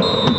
Oh.